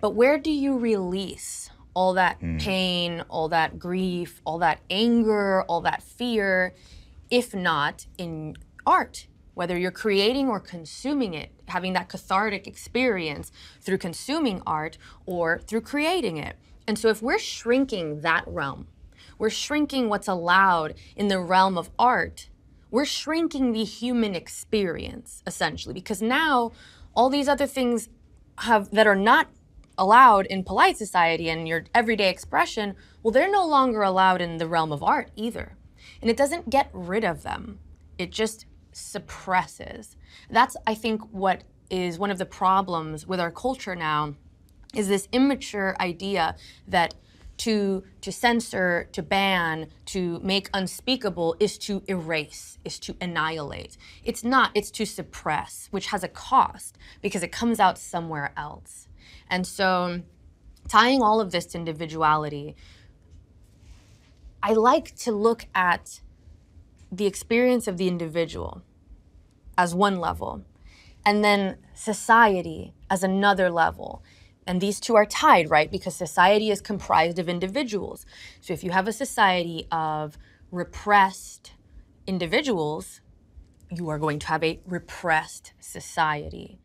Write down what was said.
But where do you release all that hmm. pain, all that grief, all that anger, all that fear, if not in art? Whether you're creating or consuming it, having that cathartic experience through consuming art or through creating it. And so, if we're shrinking that realm, we're shrinking what's allowed in the realm of art, we're shrinking the human experience essentially because now all these other things have that are not allowed in polite society and your everyday expression, well, they're no longer allowed in the realm of art either. And it doesn't get rid of them, it just suppresses. That's, I think, what is one of the problems with our culture now is this immature idea that to to censor, to ban, to make unspeakable is to erase, is to annihilate. It's not, it's to suppress, which has a cost because it comes out somewhere else. And so tying all of this to individuality, I like to look at the experience of the individual as one level, and then society as another level. And these two are tied, right? Because society is comprised of individuals. So if you have a society of repressed individuals, you are going to have a repressed society.